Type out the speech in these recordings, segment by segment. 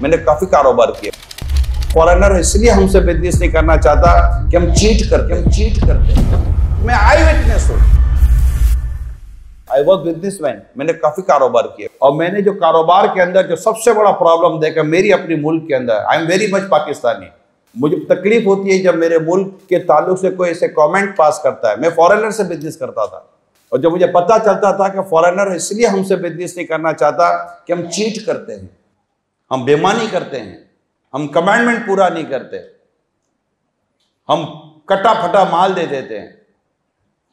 मैंने काफ़ी कारोबार किया। फॉरेनर इसलिए हमसे बिज़नेस नहीं करना चाहता कि हम चीट करते हम चीट करते मैं आई विटनेस हूँ। आई वॉज़ बिजनेसमैन मैंने काफ़ी कारोबार किया। और मैंने जो कारोबार के अंदर जो सबसे बड़ा प्रॉब्लम देखा मेरी अपनी मुल्क के अंदर I am very much Pakistani मुझे तकलीफ़ होती है जब मेरे मुल्क के ताल्लुक से कोई ऐसे कमेंट पास करता है। मैं फॉरेनर से बिज़नेस करता था। और जब मुझे पता चलता था कि फॉरेनर इसलिए हमसे बिज़नेस नहीं करना चाहता कि हम चीट करते हैं। हम बेमानी करते हैं, हम कमांडमेंट पूरा नहीं करते, हम कटा फटा माल दे देते हैं।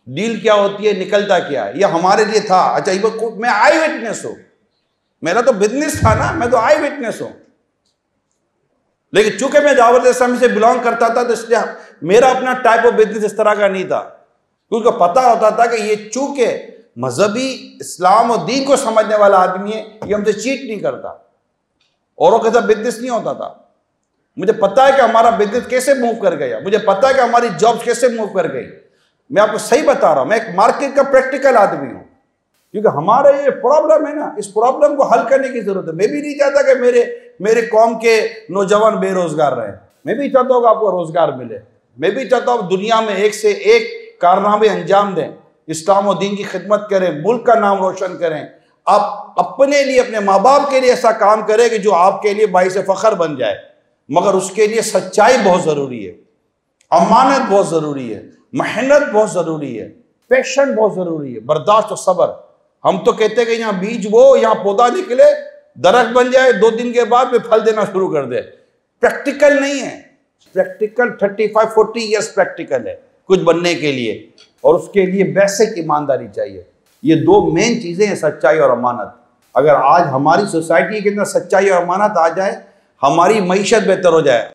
डील क्या होती है, निकलता क्या है? ये हमारे लिए था। अच्छा ये मैं आई विटनेस हूँ। मेरा तो बिज़नेस था ना, मैं तो आई विटनेस हूँ। लेकिन चूँकि मैं दावत इस्लामी से बिलोंग करता था तो इसलिए मेरा अपना टाइप ऑफ़ बिज़नेस इस तरह का नहीं था। क्योंकि पता होता था कि ये चूँकि मजहबी इस्लाम और दीन को समझने वाला आदमी है, ये हमसे चीट नहीं करता। औरों के साथ बिज़नेस नहीं होता था। मुझे पता है कि हमारा बिज़नेस कैसे मूव कर गया। मुझे पता है कि हमारी जॉब कैसे मूव कर गई। मैं आपको सही बता रहा हूँ, मैं एक मार्केट का प्रैक्टिकल आदमी हूँ। क्योंकि हमारा ये प्रॉब्लम है ना, इस प्रॉब्लम को हल करने की ज़रूरत है। मैं भी नहीं चाहता कि मेरे मेरे कौम के नौजवान बेरोजगार रहे। मैं भी चाहता हूँ कि आपको रोज़गार मिले। मैं भी चाहता हूँ दुनिया में एक से एक कारनामे अंजाम दें। इस्लाम और दीन की खिदमत करें, मुल्क का नाम रोशन करें। आप अपने लिए, अपने माँ बाप के लिए ऐसा काम करें कि जो आपके लिए बाईस फ़ख्र बन जाए। मगर उसके लिए सच्चाई बहुत ज़रूरी है। अमानत बहुत ज़रूरी है। मेहनत बहुत ज़रूरी है। पेशेंट बहुत ज़रूरी है। बर्दाश्त और सब्र। हम तो कहते हैं कि यहाँ बीज वो यहाँ पौधा निकले, दरख्त बन जाए, दो दिन के बाद में फल देना शुरू कर दे। प्रैक्टिकल नहीं है। Practical thirty five, forty years practical है। कुछ बनने के लिए। और उसके लिए बेसिक ईमानदारी चाहिए। ये दो मेन चीज़ें हैं, सच्चाई और अमानत। अगर आज हमारी सोसाइटी के अंदर सच्चाई और अमानत आ जाए, हमारी मीशत बेहतर हो जाए।